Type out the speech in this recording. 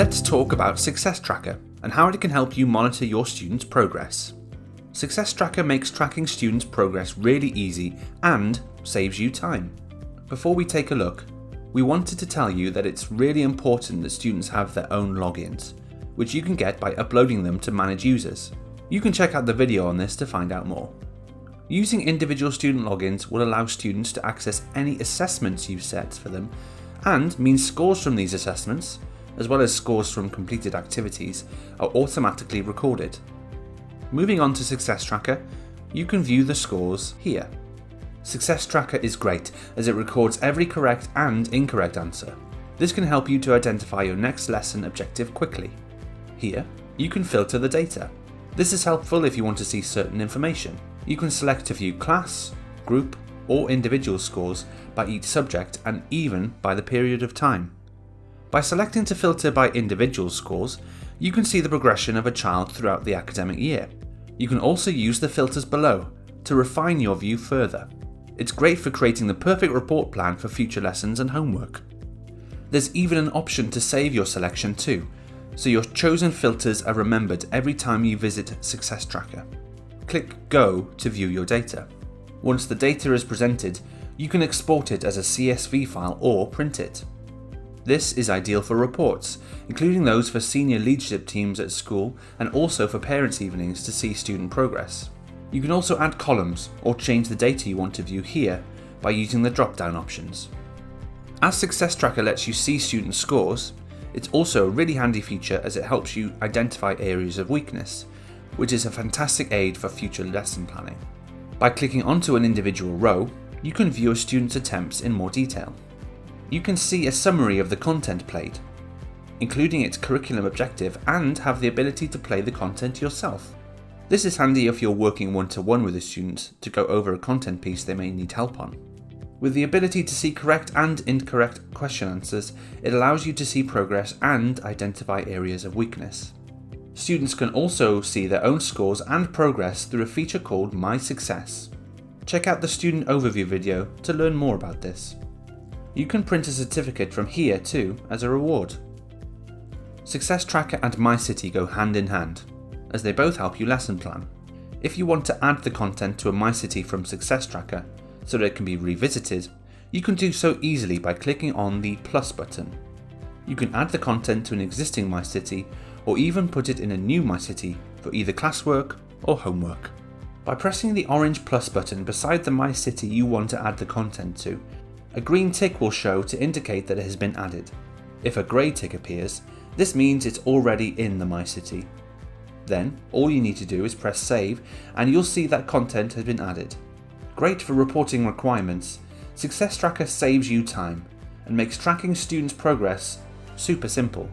Let's talk about Success Tracker and how it can help you monitor your students' progress. Success Tracker makes tracking students' progress really easy and saves you time. Before we take a look, we wanted to tell you that it's really important that students have their own logins, which you can get by uploading them to manage users. You can check out the video on this to find out more. Using individual student logins will allow students to access any assessments you've set for them and means scores from these assessments, as well as scores from completed activities, are automatically recorded. Moving on to Success Tracker, you can view the scores here. Success Tracker is great as it records every correct and incorrect answer. This can help you to identify your next lesson objective quickly. Here, you can filter the data. This is helpful if you want to see certain information. You can select to view class, group, or individual scores by each subject and even by the period of time. By selecting to filter by individual scores, you can see the progression of a child throughout the academic year. You can also use the filters below to refine your view further. It's great for creating the perfect report plan for future lessons and homework. There's even an option to save your selection too, so your chosen filters are remembered every time you visit Success Tracker. Click Go to view your data. Once the data is presented, you can export it as a CSV file or print it. This is ideal for reports, including those for senior leadership teams at school and also for parents' evenings to see student progress. You can also add columns or change the data you want to view here by using the drop down options. As Success Tracker lets you see student scores, it's also a really handy feature as it helps you identify areas of weakness, which is a fantastic aid for future lesson planning. By clicking onto an individual row, you can view a student's attempts in more detail. You can see a summary of the content played, including its curriculum objective and have the ability to play the content yourself. This is handy if you're working one-to-one with a student to go over a content piece they may need help on. With the ability to see correct and incorrect question answers, it allows you to see progress and identify areas of weakness. Students can also see their own scores and progress through a feature called My Success. Check out the student overview video to learn more about this. You can print a certificate from here too as a reward. Success Tracker and MyCity go hand in hand, as they both help you lesson plan. If you want to add the content to a MyCity from Success Tracker, so that it can be revisited, you can do so easily by clicking on the plus button. You can add the content to an existing MyCity or even put it in a new MyCity for either classwork or homework. By pressing the orange plus button beside the MyCity you want to add the content to, a green tick will show to indicate that it has been added. If a grey tick appears, this means it's already in the MyCity. Then, all you need to do is press save and you'll see that content has been added. Great for reporting requirements, Success Tracker saves you time and makes tracking students' progress super simple.